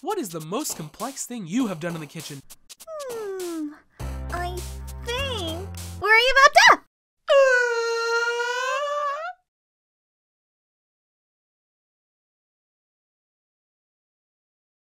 What is the most complex thing you have done in the kitchen? Hmm. I think. Worry about that!